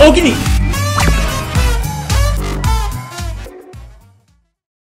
Okay.